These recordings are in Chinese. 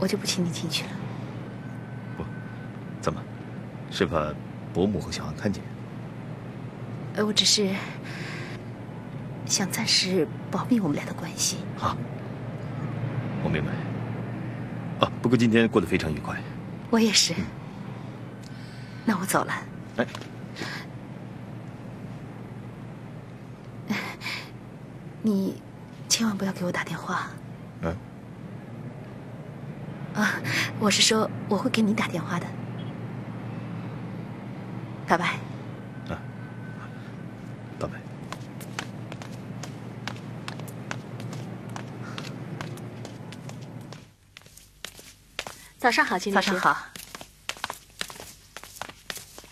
那我就不请你进去了。不，怎么？是怕伯母和小安看见？呃，我只是想暂时保密我们俩的关系。好，我明白。啊，不过今天过得非常愉快。我也是。那我走了。哎，你千万不要给我打电话。嗯。啊，我是说我会给你打电话的。拜拜。啊，拜拜。早上好，金律师。早上好。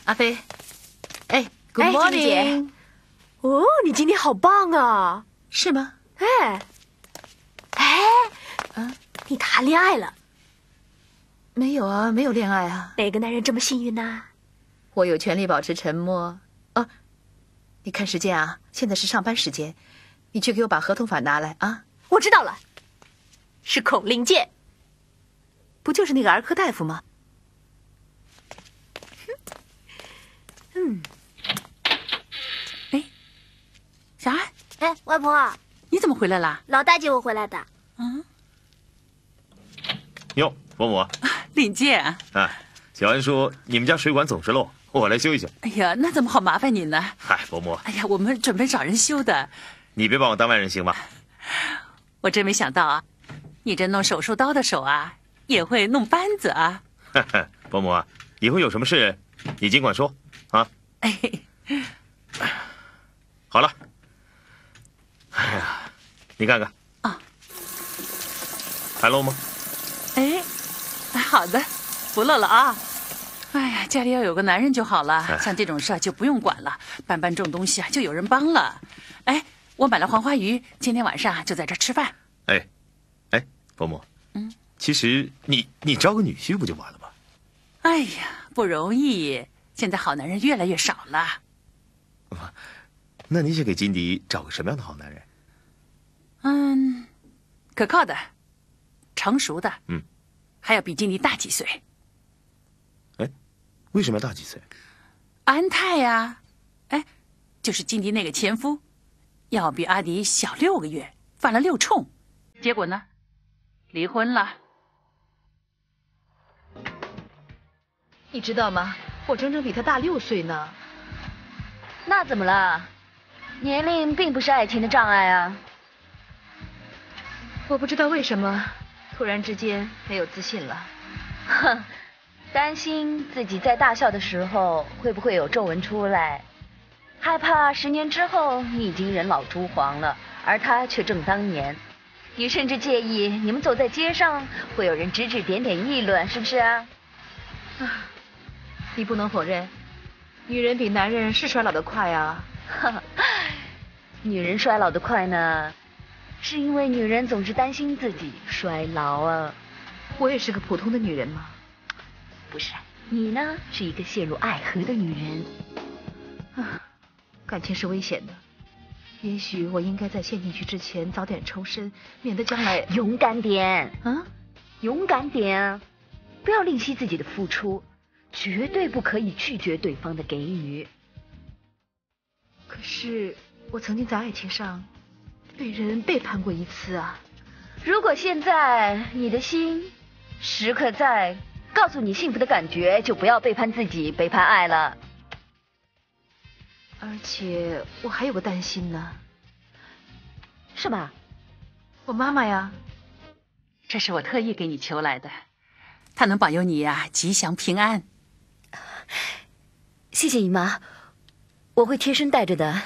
阿飞，哎，Good morning。哦，你今天好棒啊！是吗？哎，哎，嗯，你谈恋爱了？没有啊，没有恋爱啊。哪个男人这么幸运呢？我有权利保持沉默。哦，你看时间啊，现在是上班时间，你去给我把合同法拿来啊。我知道了，是孔令健，不就是那个儿科大夫吗？嗯。哎，小安，哎，外婆，你怎么回来了？老大接我回来的。嗯。哟，伯母。令健。啊，小安说你们家水管总是漏。我来修一修。哎呀，那怎么好麻烦你呢？嗨，伯母。哎呀，我们准备找人修的。你别把我当外人行吗？我真没想到啊，你这弄手术刀的手啊，也会弄扳子啊。伯母啊，以后有什么事，你尽管说啊。哎，好了。哎呀，你看看啊，还漏吗？哎，好的，不乐了啊。哎呀，家里要有个男人就好了，像这种事儿就不用管了，搬搬重东西啊就有人帮了。哎，我买了黄花鱼，今天晚上就在这吃饭。哎，哎，伯母，嗯，其实你你招个女婿不就完了吗？哎呀，不容易，现在好男人越来越少了。那你想给金迪找个什么样的好男人？嗯，可靠的，成熟的，嗯，还要比金迪大几岁。哎为什么要大几岁？安泰呀，哎，就是金迪那个前夫，要比阿迪小六个月，犯了六冲，结果呢，离婚了。你知道吗？我整整比他大六岁呢。那怎么了？年龄并不是爱情的障碍啊。我不知道为什么，突然之间没有自信了。哼。担心自己在大笑的时候会不会有皱纹出来，害怕十年之后你已经人老珠黄了，而他却正当年。你甚至介意你们走在街上会有人指指点点议论，是不是啊？啊，你不能否认，女人比男人是衰老的快啊。女人衰老的快呢，是因为女人总是担心自己衰老啊。我也是个普通的女人吗。不是，你呢是一个陷入爱河的女人。啊，感情是危险的，也许我应该在陷进去之前早点抽身，免得将来勇敢点。啊，勇敢点，不要吝惜自己的付出，绝对不可以拒绝对方的给予。可是我曾经在爱情上被人背叛过一次啊。如果现在你的心时刻在。告诉你幸福的感觉，就不要背叛自己，背叛爱了。而且我还有个担心呢。是吗？我妈妈呀，这是我特意给你求来的，她能保佑你呀，吉祥平安。谢谢姨妈，我会贴身带着的。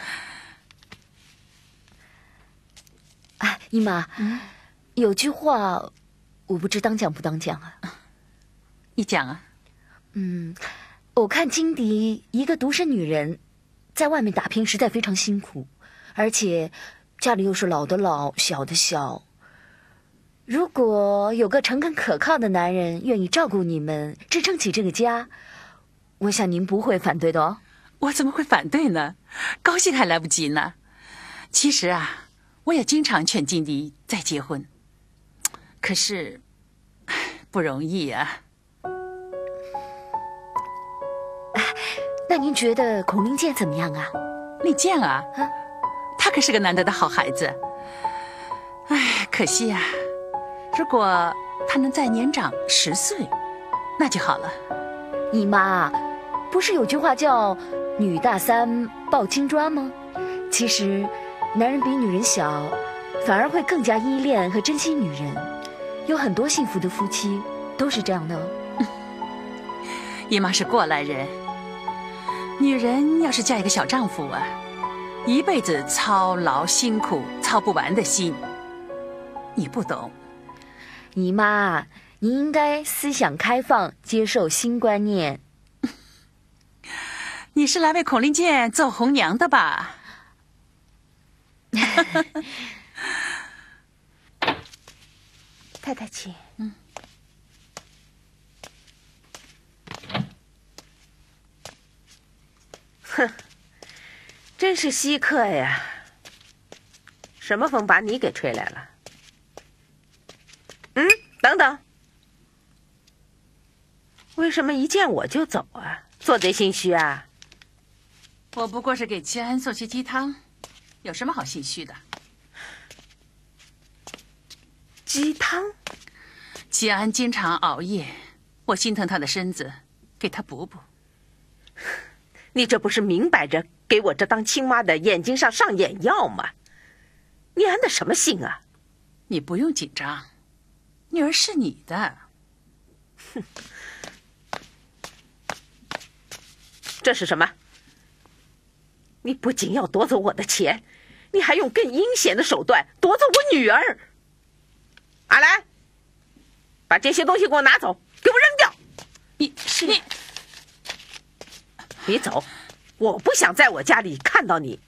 哎，姨妈，有句话，我不知当讲不当讲啊。你讲啊，嗯，我看金迪一个独身女人，在外面打拼实在非常辛苦，而且家里又是老的老小的小。如果有个诚恳可靠的男人愿意照顾你们，支撑起这个家，我想您不会反对的哦。我怎么会反对呢？高兴还来不及呢。其实啊，我也经常劝金迪再结婚，可可是不容易啊。那您觉得孔令健怎么样啊？令健啊，他可是个难得的好孩子。哎，可惜呀，如果他能再年长十岁，那就好了。姨妈，不是有句话叫“女大三抱金砖”吗？其实，男人比女人小，反而会更加依恋和珍惜女人。有很多幸福的夫妻都是这样的。姨妈是过来人。女人要是嫁一个小丈夫啊，一辈子操劳辛苦，操不完的心。你不懂，姨妈，你应该思想开放，接受新观念。你是来为孔令健做红娘的吧？太太，请。嗯。哼，真是稀客呀！什么风把你给吹来了？嗯，等等，为什么一见我就走啊？做贼心虚啊？我不过是给齐安送些鸡汤，有什么好心虚的？鸡汤？齐安经常熬夜，我心疼他的身子，给他补补。你这不是明摆着给我这当亲妈的眼睛上上眼药吗？你安的什么心啊？你不用紧张，女儿是你的。哼，这是什么？你不仅要夺走我的钱，你还用更阴险的手段夺走我女儿。阿兰，把这些东西给我拿走，给我扔掉。你是你。别走，我不想在我家里看到你。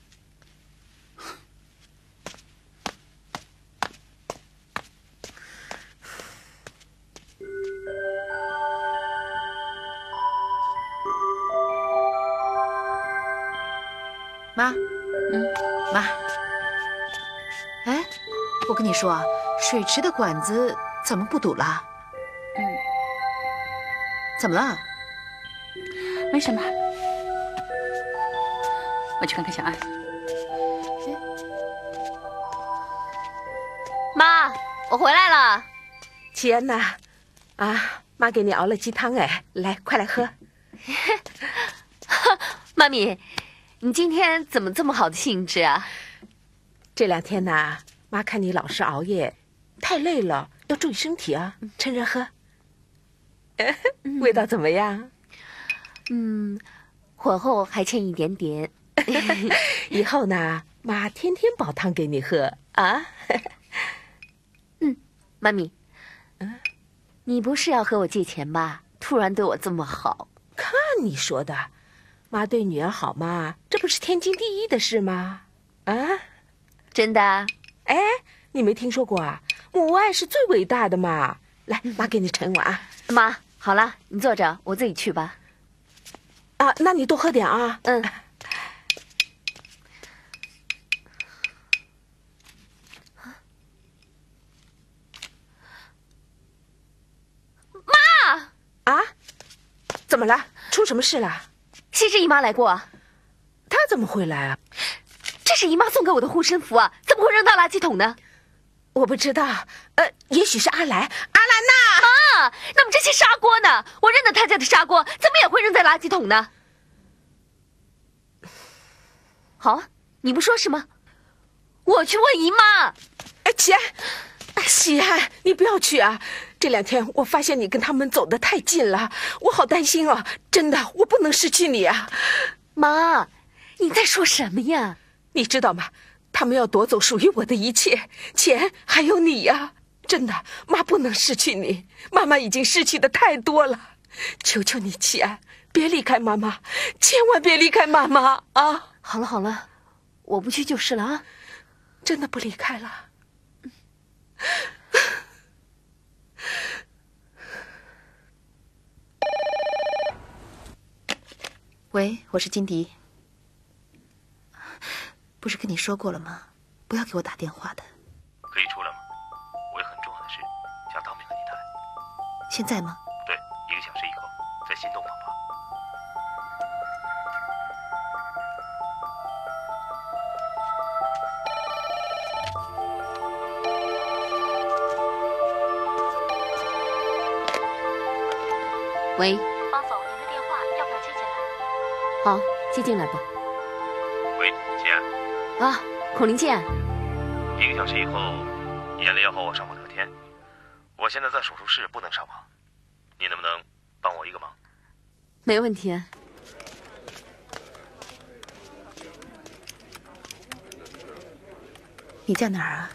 妈，嗯，妈，哎，我跟你说啊，水池的管子怎么不堵了？嗯，怎么了？没什么。我去看看小安。妈，我回来了。齐安呐，啊，妈给你熬了鸡汤哎，来，快来喝。妈咪，你今天怎么这么好的兴致啊？这两天呐，妈看你老是熬夜，太累了，要注意身体啊，趁热喝。味道怎么样？嗯，火候还欠一点点。以后呢，妈天天煲汤给你喝啊。嗯，妈咪，嗯，你不是要和我借钱吧？突然对我这么好，看你说的，妈对女儿好嘛，这不是天经地义的事吗？啊，真的？哎，你没听说过啊？母爱是最伟大的嘛。来，妈给你盛碗。妈，好了，你坐着，我自己去吧。啊，那你多喝点啊。嗯。妈啊，怎么了？出什么事了？西施姨妈来过，她怎么会来啊？这是姨妈送给我的护身符啊，怎么会扔到垃圾桶呢？我不知道，呃，也许是阿来，阿兰呐。啊，那么这些砂锅呢？我认得他家的砂锅，怎么也会扔在垃圾桶呢？好，你不说是吗？我去问姨妈。哎，齐安，齐安，你不要去啊。这两天我发现你跟他们走得太近了，我好担心啊！真的，我不能失去你啊！妈，你在说什么呀？你知道吗？他们要夺走属于我的一切，钱还有你呀！真的，妈不能失去你，妈妈已经失去的太多了。求求你，齐安，别离开妈妈，千万别离开妈妈啊！好了好了，我不去就是了啊！真的不离开了。喂，我是金迪。不是跟你说过了吗？不要给我打电话的。可以出来吗？我有很重要的事，想当面和你谈现在吗？对，一个小时以后在新洞访吧。喂，方总，您的电话要不要接进来？好，接进来吧。啊，孔令健。一个小时以后，严磊要和我上网聊天。我现在在手术室，不能上网。你能不能帮我一个忙？没问题。你在哪儿啊？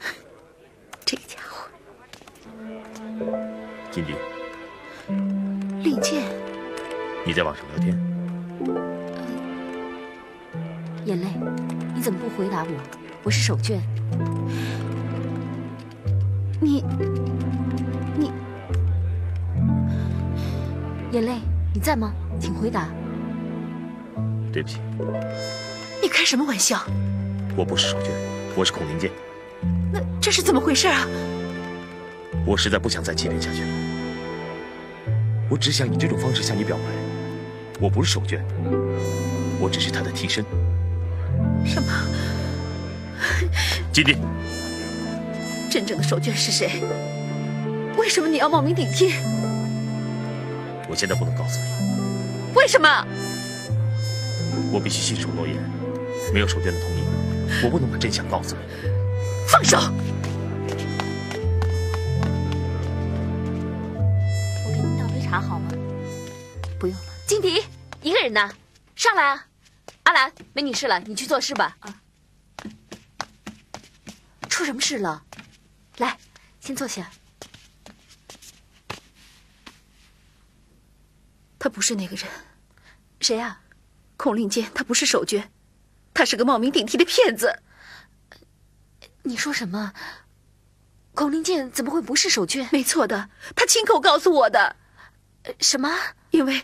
这家伙，金迪，令箭，你在网上聊天？眼泪，你怎么不回答我？我是手绢。你，你，眼泪，你在吗？请回答。对不起，你开什么玩笑？我不是手绢，我是孔林健。那这是怎么回事啊？我实在不想再欺骗下去了。我只想以这种方式向你表白，我不是手绢，我只是他的替身。什么？金迪，真正的手绢是谁？为什么你要冒名顶替？我现在不能告诉你。为什么？我必须信守诺言，没有手绢的同意，我不能把真相告诉你。放手！茶好吗？不用了。金迪，一个人呢？上来啊！阿兰，没你事了，你去做事吧。啊。出什么事了？来，先坐下。他不是那个人。谁啊？孔令坚，他不是手绢，他是个冒名顶替的骗子。你说什么？孔令健怎么会不是手绢？没错的，他亲口告诉我的。什么？因为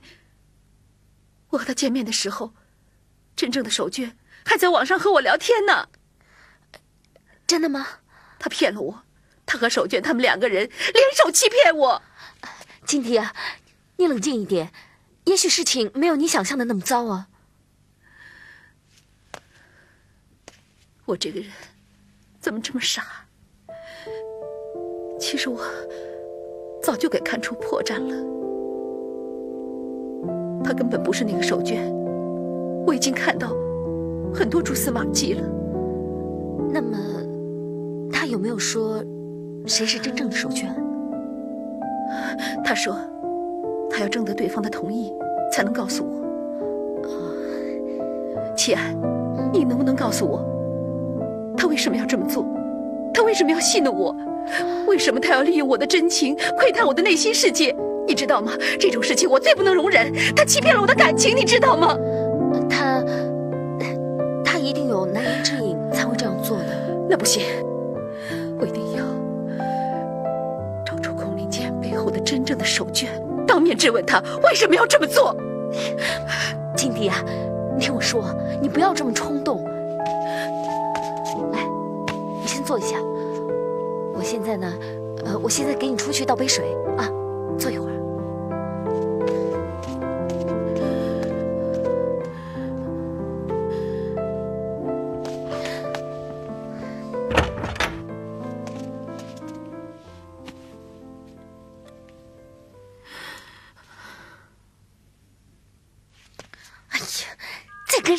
我和他见面的时候，真正的手绢还在网上和我聊天呢。真的吗？他骗了我，他和手绢他们两个人联手欺骗我。金迪啊，你冷静一点，也许事情没有你想象的那么糟啊。我这个人怎么这么傻？其实我早就给看出破绽了，他根本不是那个手绢，我已经看到很多蛛丝马迹了。那么，他有没有说谁是真正的手绢？他说他要征得对方的同意才能告诉我。齐安，你能不能告诉我？他为什么要这么做？他为什么要戏弄我？为什么他要利用我的真情窥探我的内心世界？你知道吗？这种事情我最不能容忍。他欺骗了我的感情，你知道吗？他，他一定有难言之隐才会这样做的。那不行，我一定要找出孔令坚背后的真正的手绢，当面质问他为什么要这么做。金迪啊，你听我说，你不要这么冲动。来，你先坐一下，我现在呢，呃，我现在给你出去倒杯水啊，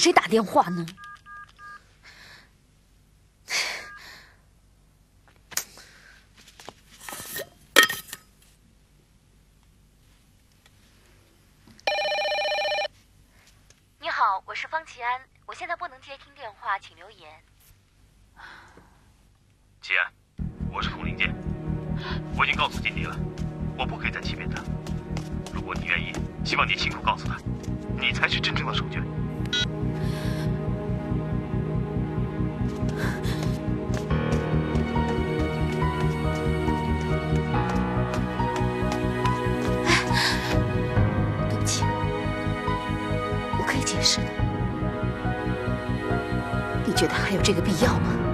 谁打电话呢？你好，我是方奇安，我现在不能接听电话请留言。齐安，我是孔令剑，我已经告诉金迪了，我不可以再欺骗他。如果你愿意，希望你亲口告诉他，你才是真正的手绢。还有这个必要吗？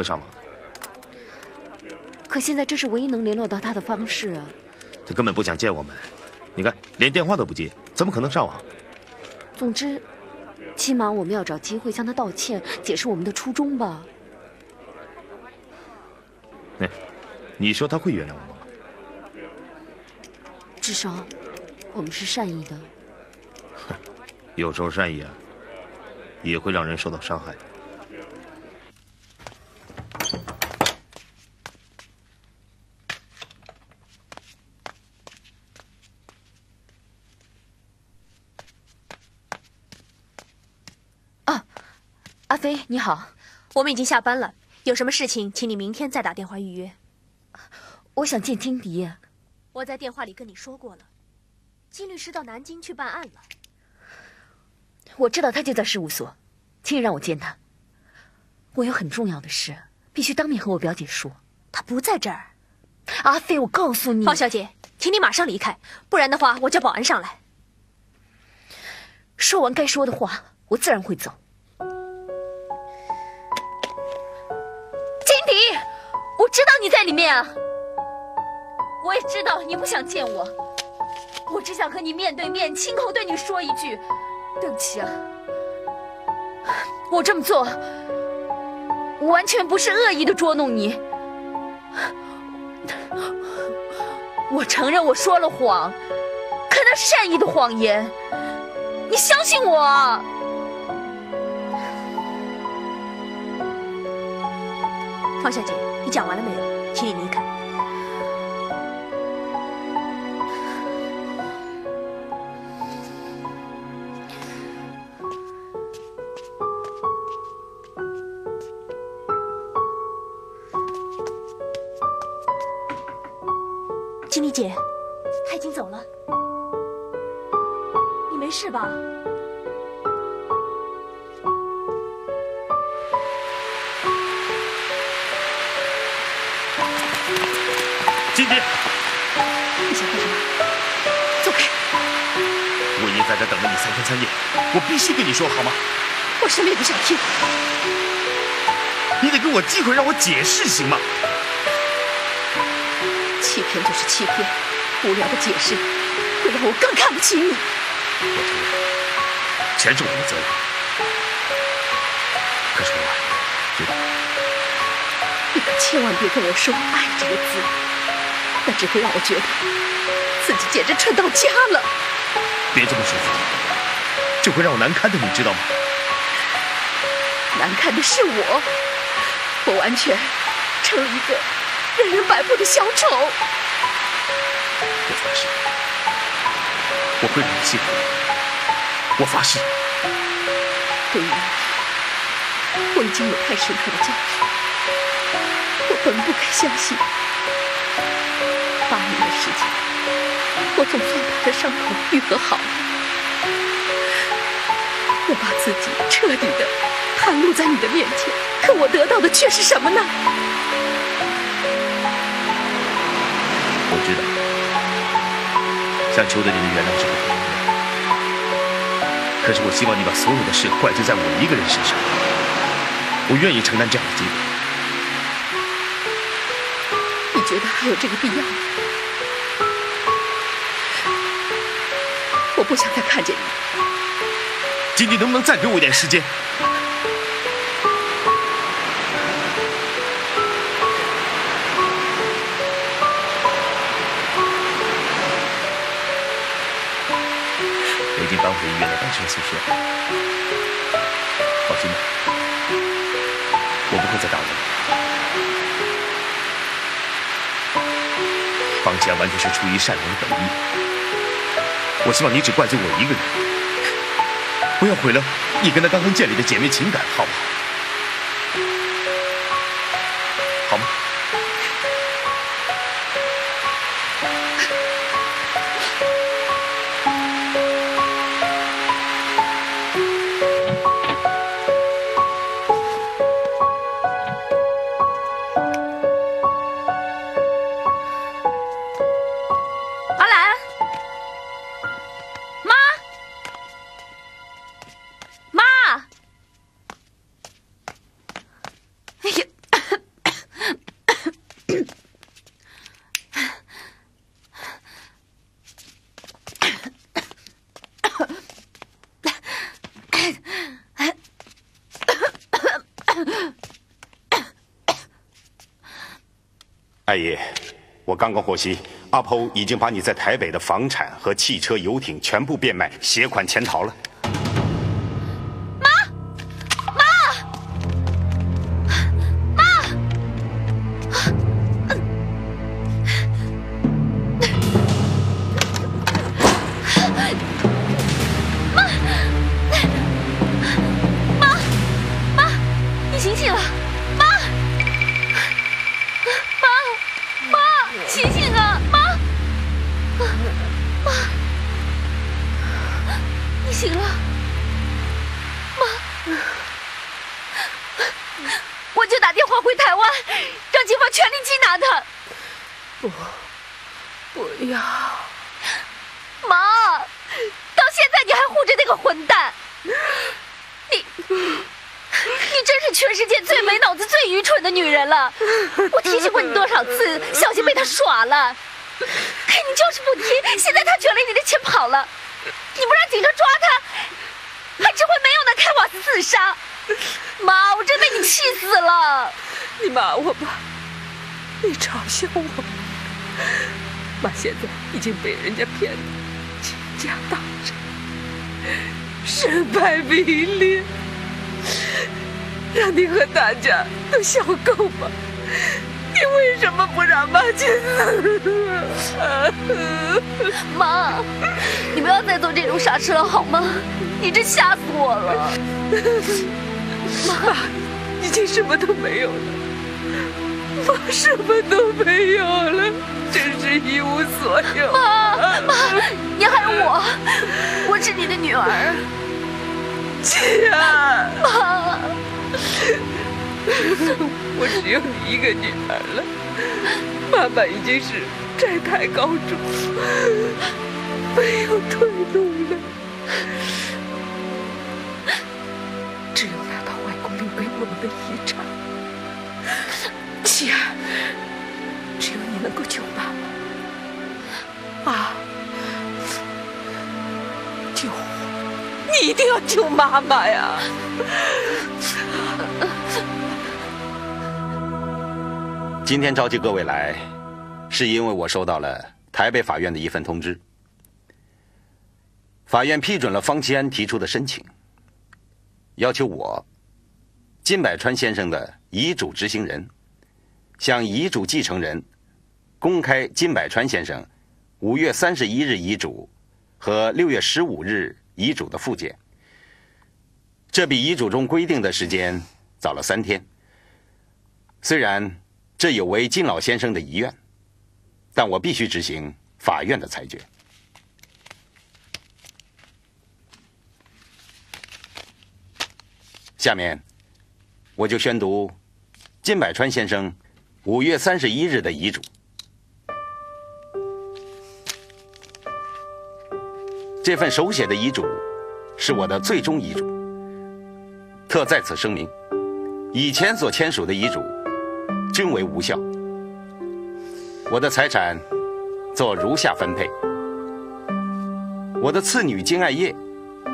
会上网，可现在这是唯一能联络到他的方式啊！他根本不想见我们。你看，连电话都不接，怎么可能上网？总之，起码我们要找机会向他道歉，解释我们的初衷吧。哎，你说他会原谅我吗？至少，我们是善意的。有时候善意啊，也会让人受到伤害。啊阿飞，你好，我们已经下班了，有什么事情，请你明天再打电话预约。我想见金迪。我在电话里跟你说过了，金律师到南京去办案了。我知道他就在事务所，请你让我见他。我有很重要的事，必须当面和我表姐说。她不在这儿。阿飞，我告诉你，方小姐，请你马上离开，不然的话，我叫保安上来。说完该说的话，我自然会走。金迪我知道你在里面啊，我也知道你不想见我，我只想和你面对面，亲口对你说一句：“对不起啊，我这么做，我完全不是恶意的捉弄你。我承认我说了谎，可那是善意的谎言，你相信我。”方小姐。你讲完了没有？请你离开。姐，他已经走了，你没事吧？金迪，你想干什么？走开！我已经在这等了你三天三夜，我必须跟你说，好吗？我什么也不想听。你得给我机会让我解释，行吗？欺骗就是欺骗，无聊的解释会让我更看不起你。我承认，全是我的责任。可是我觉得，你可千万别跟我说“爱”这个字。那只会让我觉得自己简直蠢到家了。别这么说自己，这会让我难堪的，你知道吗？难堪的是我，我完全成了一个任人摆布的小丑。我发誓，我会让你幸福。我发誓。对于你，我已经有太深刻的价值，我本不该相信。八年的时间，我总算把这伤口愈合好了。我把自己彻底的袒露在你的面前，可我得到的却是什么呢？我知道，想求得你的原谅是不可能的。可是我希望你把所有的事怪罪在我一个人身上。我愿意承担这样的结果。你觉得还有这个必要吗？我不想再看见你。今天能不能再给我一点时间？回医院的单身宿舍，放心吧，我不会再打扰你。方琦安完全是出于善良的本意，我希望你只怪罪我一个人，不要毁了你跟她刚刚建立的姐妹情感，好不？好艾爷，我刚刚获悉，阿婆已经把你在台北的房产和汽车、游艇全部变卖，携款潜逃了。是全世界最没脑子、最愚蠢的女人了。我提醒过你多少次，小心被他耍了，可你就是不听。现在他卷了你的钱跑了，你不让警察抓他，还只会没用的开瓦斯自杀。妈，我真被你气死了。你骂我吧，你嘲笑我，妈现在已经被人家骗得倾家荡产，身败名裂，让你和大家都笑够吗？你为什么不让妈去死？妈，你不要再做这种傻事了好吗？你真吓死我了。妈，已经什么都没有了，妈什么都没有了，真是一无所有。妈，妈，你还有我，我是你的女儿。姐啊，妈，我只有你一个女儿了，妈妈已经是债台高筑，没有退路了。只有拿到外公留给我们的遗产，姐，只有你能够救妈妈。啊，救我！你一定要救妈妈呀！今天召集各位来，是因为我收到了台北法院的一份通知。法院批准了方其安提出的申请，要求我金百川先生的遗嘱执行人，向遗嘱继承人公开金百川先生五月三十一日遗嘱和六月十五日遗嘱的附件。这比遗嘱中规定的时间早了三天。虽然这有违金老先生的遗愿，但我必须执行法院的裁决。下面，我就宣读金百川先生五月三十一日的遗嘱。这份手写的遗嘱是我的最终遗嘱，特在此声明：以前所签署的遗嘱均为无效。我的财产做如下分配：我的次女金爱叶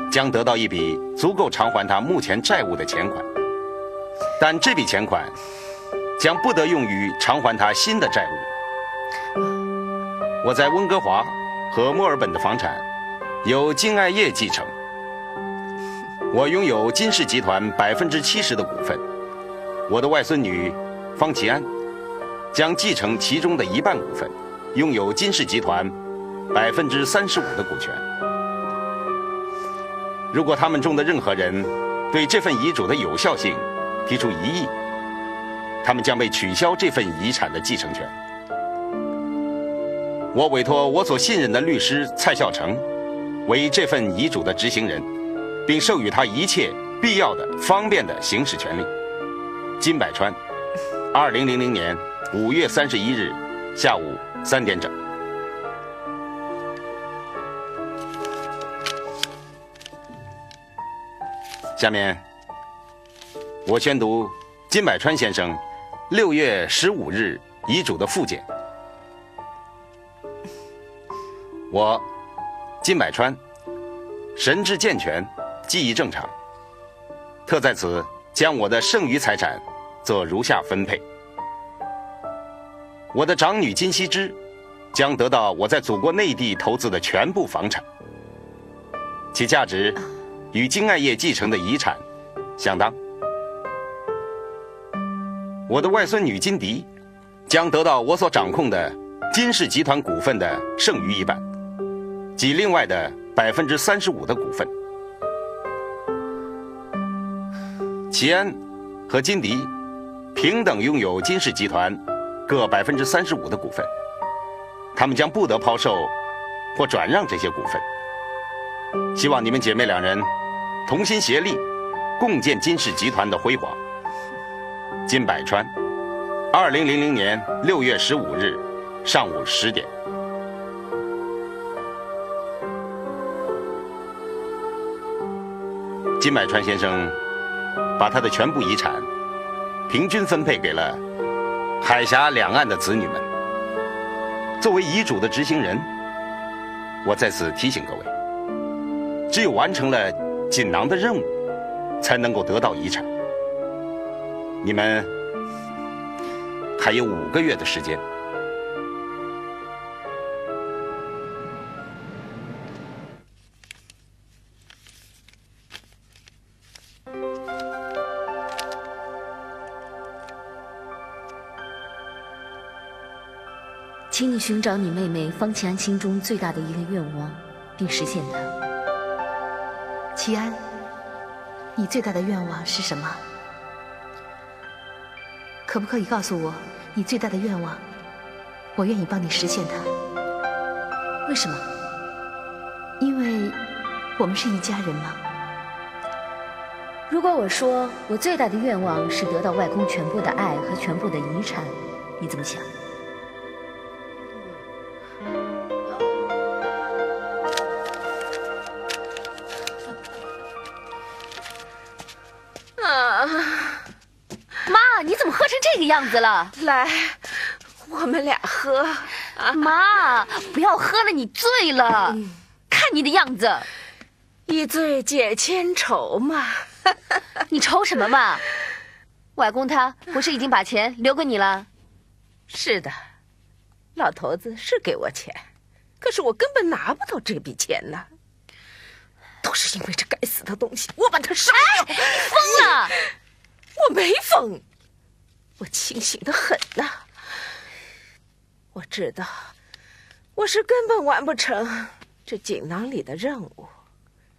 将得到一笔足够偿还他目前债务的钱款，但这笔钱款将不得用于偿还他新的债务。我在温哥华和墨尔本的房产由金爱叶继承，我拥有金氏集团百分之七十的股份，我的外孙女方吉安将继承其中的一半股份，拥有金氏集团百分之三十五的股权。如果他们中的任何人对这份遗嘱的有效性提出异议，他们将被取消这份遗产的继承权。我委托我所信任的律师蔡孝成为这份遗嘱的执行人，并授予他一切必要的、方便的行使权利。金百川，二零零零年五月三十一日下午三点整。下面，我宣读金百川先生六月十五日遗嘱的附件。我，金百川，神志健全，记忆正常，特在此将我的剩余财产做如下分配：我的长女金希之将得到我在祖国内地投资的全部房产，其价值。与金爱业继承的遗产相当。我的外孙女金迪将得到我所掌控的金氏集团股份的剩余一半，即另外的百分之三十五的股份。齐安和金迪平等拥有金氏集团各百分之三十五的股份，他们将不得抛售或转让这些股份。希望你们姐妹两人同心协力，共建金氏集团的辉煌。金百川，二零零零年六月十五日上午十点。金百川先生把他的全部遗产平均分配给了海峡两岸的子女们。作为遗嘱的执行人，我在此提醒各位。只有完成了锦囊的任务，才能够得到遗产。你们还有五个月的时间。寻找你妹妹方琪安心中最大的一个愿望，并实现它。齐安，你最大的愿望是什么？可不可以告诉我你最大的愿望？我愿意帮你实现它。为什么？因为我们是一家人嘛。如果我说我最大的愿望是得到外公全部的爱和全部的遗产，你怎么想？样子了，来，我们俩喝。妈，不要喝了，你醉了。看你的样子，一醉解千愁嘛。你愁什么嘛？外公他不是已经把钱留给你了？是的，老头子是给我钱，可是我根本拿不到这笔钱呢。都是因为这该死的东西，我把他杀了。你疯了？我没疯。我清醒的很呐，我知道我是根本完不成这锦囊里的任务，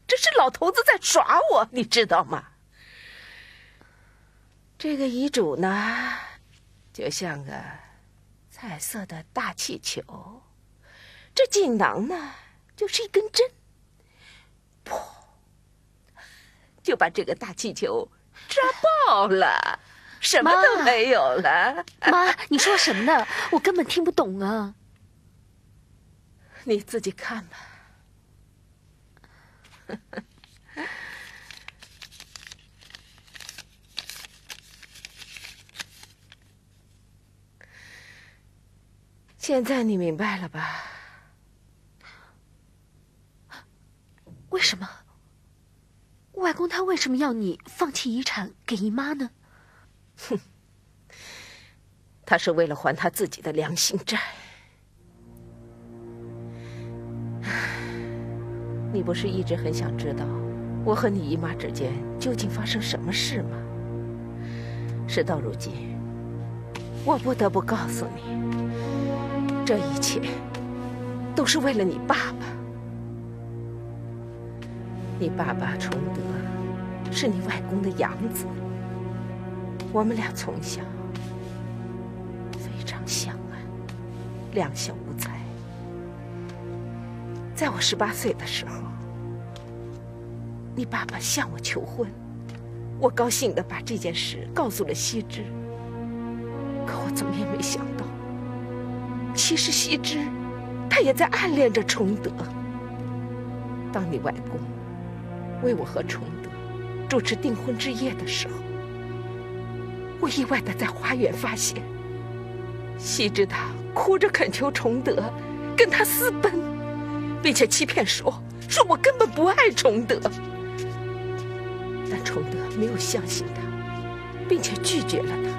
这是老头子在耍我，你知道吗？这个遗嘱呢，就像个彩色的大气球，这锦囊呢，就是一根针，噗，就把这个大气球扎爆了。什么都没有了，妈，你说什么呢？我根本听不懂啊！你自己看吧。现在你明白了吧？为什么？外公他为什么要你放弃遗产给姨妈呢？哼，他是为了还他自己的良心债。你不是一直很想知道我和你姨妈之间究竟发生什么事吗？事到如今，我不得不告诉你，这一切都是为了你爸爸。你爸爸崇德是你外公的养子，我们俩从小非常相爱，两小无猜。在我十八岁的时候，你爸爸向我求婚，我高兴的把这件事告诉了西芝。可我怎么也没想到，其实西芝，他也在暗恋着崇德。当你外公为我和崇德主持订婚之夜的时候，我意外的在花园发现，西芝他哭着恳求崇德跟他私奔。并且欺骗说，说我根本不爱崇德，但崇德没有相信他，并且拒绝了他。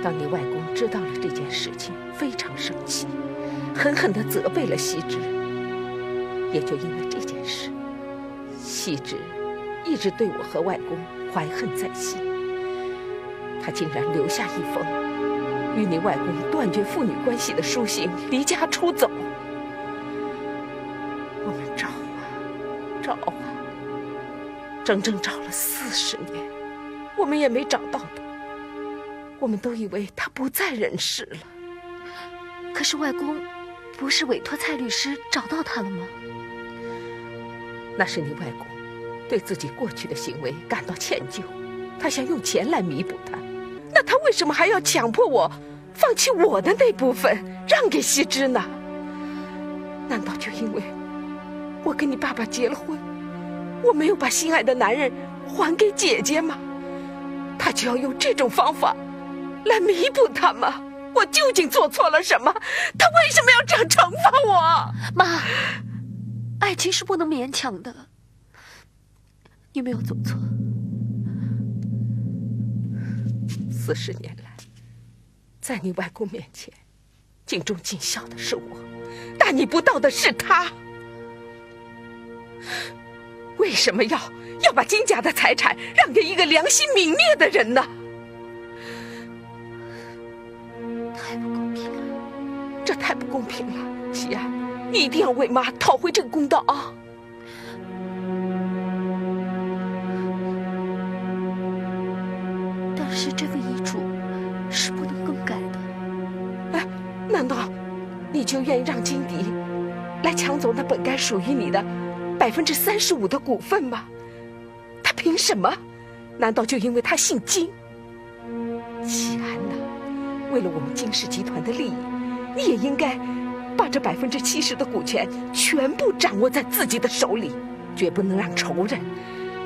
当你外公知道了这件事情，非常生气，狠狠的责备了西芝。也就因为这件事，西芝一直对我和外公怀恨在心。他竟然留下一封与你外公断绝父女关系的书信，离家出走。我们找啊找啊整整找了四十年，我们也没找到他。我们都以为他不在人世了。可是外公，不是委托蔡律师找到他了吗？那是你外公对自己过去的行为感到歉疚，他想用钱来弥补他。那他为什么还要强迫我放弃我的那部分，让给西芝呢？难道就因为我跟你爸爸结了婚？我没有把心爱的男人还给姐姐吗？他就要用这种方法来弥补他吗？我究竟做错了什么？他为什么要这样惩罚我？妈，爱情是不能勉强的。你没有做错。四十年来，在你外公面前，尽忠尽孝的是我，大逆不道的是他。为什么要要把金家的财产让给一个良心泯灭的人呢？太不公平了！这太不公平了，西安，你一定要为妈讨回这个公道啊！就愿意让金迪来抢走那本该属于你的？百分之三十五的股份吗？他凭什么？难道就因为他姓金？齐安呐，为了我们金氏集团的利益，你也应该把这百分之七十的股权全部掌握在自己的手里，绝不能让仇人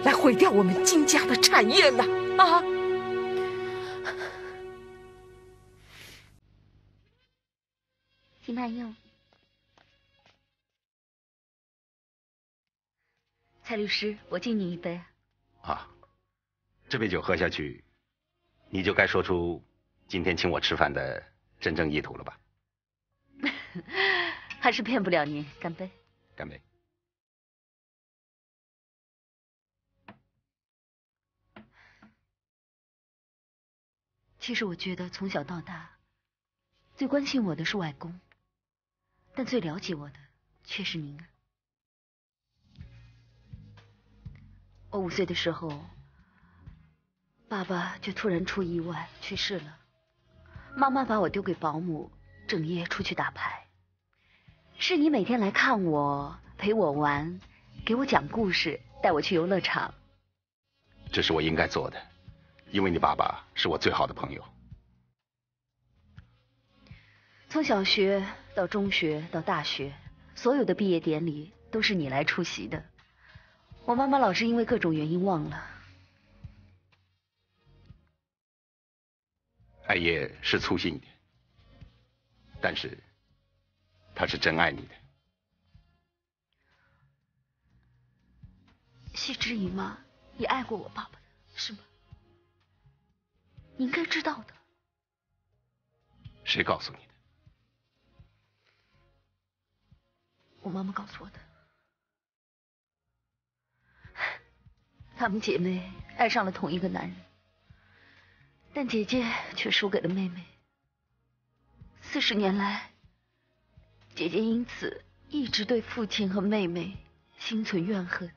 来毁掉我们金家的产业呢！啊！慢用。蔡律师，我敬你一杯。啊，这杯酒喝下去，你就该说出今天请我吃饭的真正意图了吧？还是骗不了您，干杯！干杯！其实我觉得从小到大，最关心我的是外公，但最了解我的却是您啊。我五岁的时候，爸爸就突然出意外去世了，妈妈把我丢给保姆，整夜出去打牌。是你每天来看我，陪我玩，给我讲故事，带我去游乐场。这是我应该做的，因为你爸爸是我最好的朋友。从小学到中学到大学，所有的毕业典礼都是你来出席的。我妈妈老是因为各种原因忘了。艾叶是粗心一点，但是他是真爱你的。细之姨妈也爱过我爸爸的，是吗？你应该知道的。谁告诉你我妈妈告诉我的。她们姐妹爱上了同一个男人，但姐姐却输给了妹妹。四十年来，姐姐因此一直对父亲和妹妹心存怨恨，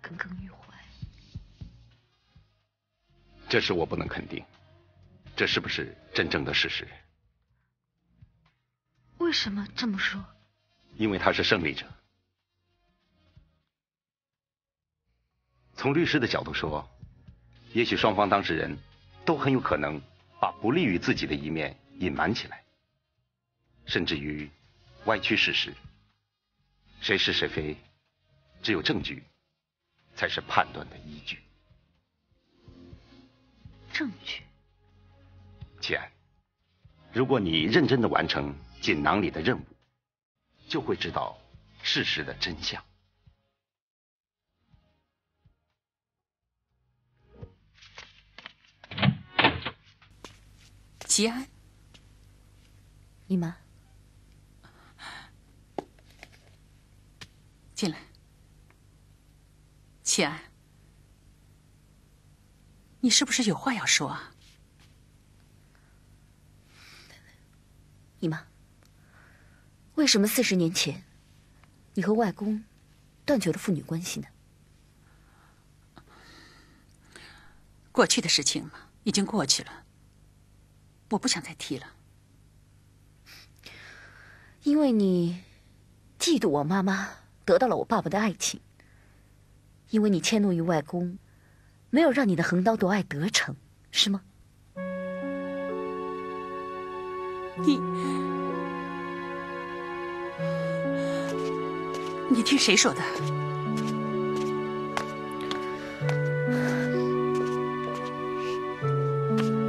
耿耿于怀。这事我不能肯定，这是不是真正的事实？为什么这么说？因为他是胜利者。从律师的角度说，也许双方当事人都很有可能把不利于自己的一面隐瞒起来，甚至于歪曲事实。谁是谁非，只有证据才是判断的依据。证据，齐安，如果你认真的完成锦囊里的任务，就会知道事实的真相。吉安，姨妈，进来。齐安，你是不是有话要说啊？姨妈，为什么四十年前你和外公断绝了父女关系呢？过去的事情嘛，已经过去了。我不想再提了，因为你嫉妒我妈妈得到了我爸爸的爱情，因为你迁怒于外公，没有让你的横刀夺爱得逞，是吗？你，你听谁说的？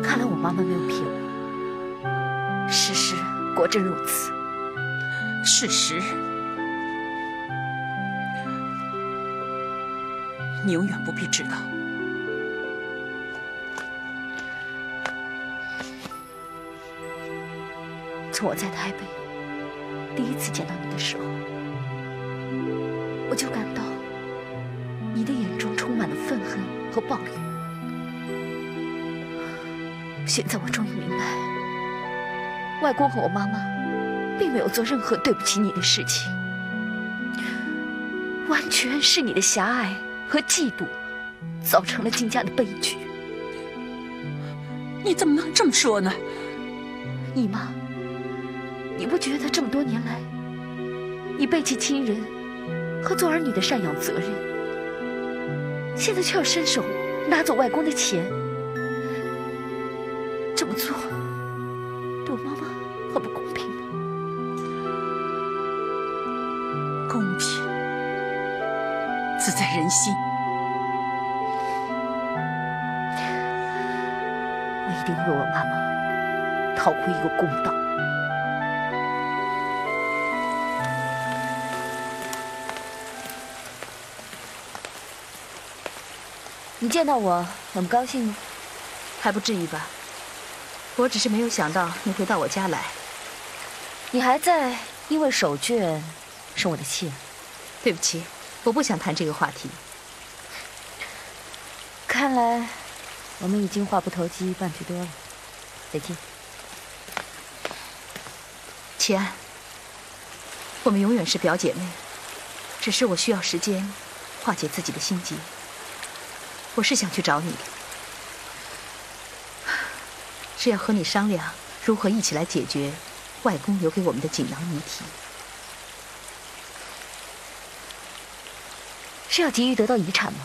看来我妈妈没有骗我。事实果真如此。事实，你永远不必知道。从我在台北第一次见到你的时候，暴力。现在我终于明白。外公和我妈妈并没有做任何对不起你的事情，完全是你的狭隘和嫉妒造成了金家的悲剧。你怎么能这么说呢？姨妈，你不觉得这么多年来，你背弃亲人和做儿女的赡养责任，现在却要伸手拿走外公的钱，这么做？对我妈妈很不公平公平，自在人心。我一定会为我妈妈讨回一个公道。你见到我很不高兴吗？还不至于吧。我只是没有想到你会到我家来。你还在因为手绢生我的气？对不起，我不想谈这个话题。看来我们已经话不投机半句多了。再见，齐安。我们永远是表姐妹，只是我需要时间化解自己的心结。我是想去找你。是要和你商量如何一起来解决外公留给我们的锦囊谜题。是要急于得到遗产吗？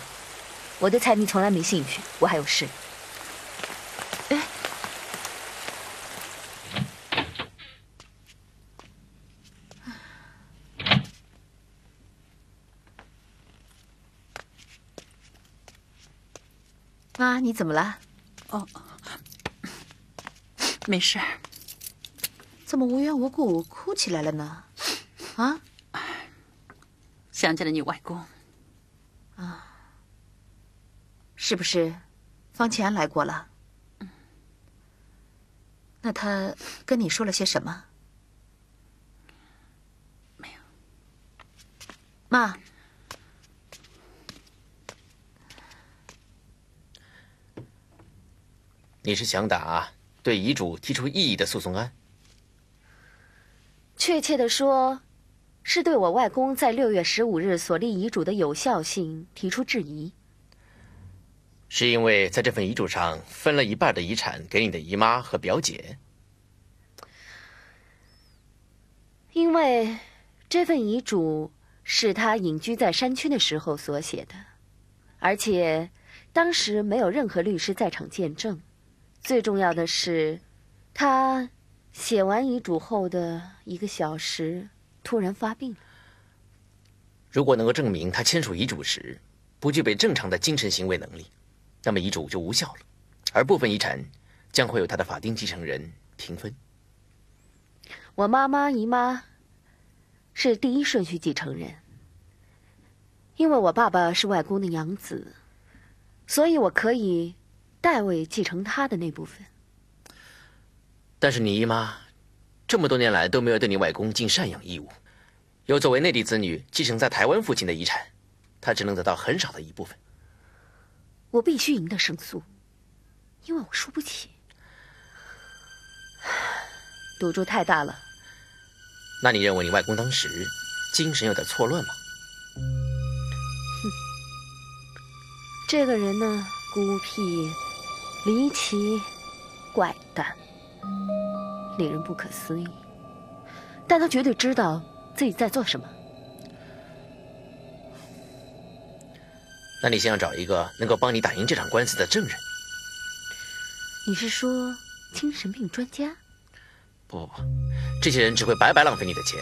我对财迷从来没兴趣，我还有事。妈，你怎么了？哦。没事，怎么无缘无故哭起来了呢？啊？想起了你外公。啊。是不是？方前来过了。那他跟你说了些什么？没有。妈，你是想打对遗嘱提出异议的诉讼案？确切的说，是对我外公在六月十五日所立遗嘱的有效性提出质疑。是因为在这份遗嘱上分了一半的遗产给你的姨妈和表姐。因为这份遗嘱是他隐居在山区的时候所写的，而且当时没有任何律师在场见证。最重要的是，他写完遗嘱后的一个小时突然发病了。如果能够证明他签署遗嘱时不具备正常的精神行为能力。那么遗嘱就无效了，而部分遗产将会由他的法定继承人平分。我妈妈、姨妈是第一顺序继承人，因为我爸爸是外公的养子，所以我可以代位继承他的那部分。但是你姨妈这么多年来都没有对你外公尽赡养义务，又作为内地子女继承在台湾父亲的遗产，她只能得到很少的一部分。我必须赢得胜诉，因为我输不起，赌注太大了。那你认为你外公当时精神有点错乱吗？哼，这个人呢，孤僻、离奇、怪诞，令人不可思议。但他绝对知道自己在做什么。那你先要找一个能够帮你打赢这场官司的证人。你是说精神病专家？不不不，这些人只会白白浪费你的钱。